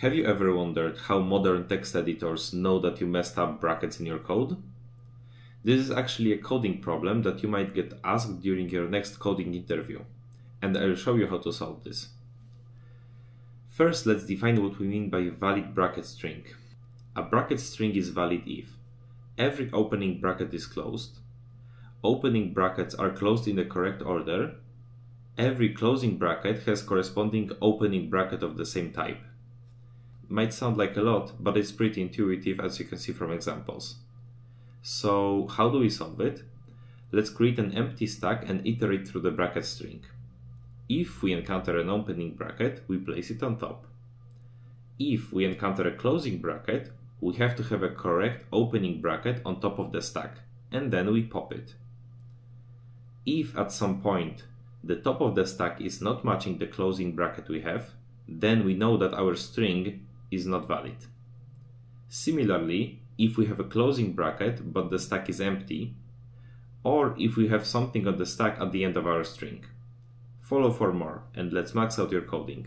Have you ever wondered how modern text editors know that you messed up brackets in your code? This is actually a coding problem that you might get asked during your next coding interview, and I'll show you how to solve this. First, let's define what we mean by valid bracket string. A bracket string is valid if every opening bracket is closed, opening brackets are closed in the correct order, every closing bracket has corresponding opening bracket of the same type, might sound like a lot, but it's pretty intuitive as you can see from examples. So how do we solve it? Let's create an empty stack and iterate through the bracket string. If we encounter an opening bracket, we place it on top. If we encounter a closing bracket, we have to have a correct opening bracket on top of the stack, and then we pop it. If at some point the top of the stack is not matching the closing bracket we have, then we know that our string is not valid. Similarly, if we have a closing bracket but the stack is empty, or if we have something on the stack at the end of our string. Follow for more and let's max out your coding.